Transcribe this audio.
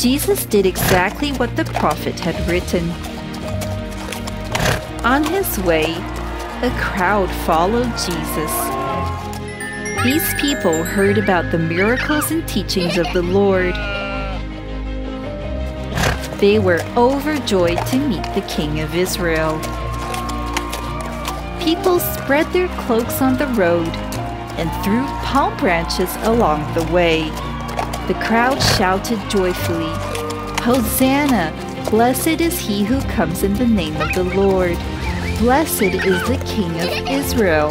Jesus did exactly what the prophet had written. On his way, a crowd followed Jesus. These people heard about the miracles and teachings of the Lord. They were overjoyed to meet the King of Israel. People spread their cloaks on the road and threw palm branches along the way. The crowd shouted joyfully, Hosanna! Blessed is he who comes in the name of the Lord. Blessed is the King of Israel.